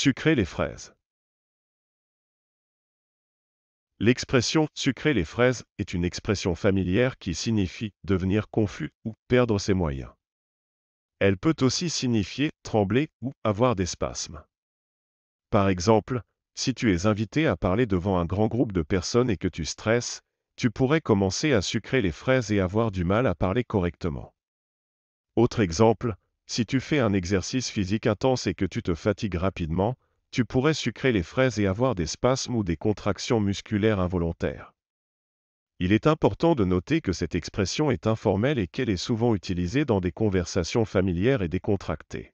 Sucrer les fraises. L'expression sucrer les fraises est une expression familière qui signifie devenir confus ou perdre ses moyens. Elle peut aussi signifier trembler ou avoir des spasmes. Par exemple, si tu es invité à parler devant un grand groupe de personnes et que tu stresses, tu pourrais commencer à sucrer les fraises et avoir du mal à parler correctement. Autre exemple, si tu fais un exercice physique intense et que tu te fatigues rapidement, tu pourrais sucrer les fraises et avoir des spasmes ou des contractions musculaires involontaires. Il est important de noter que cette expression est informelle et qu'elle est souvent utilisée dans des conversations familières et décontractées.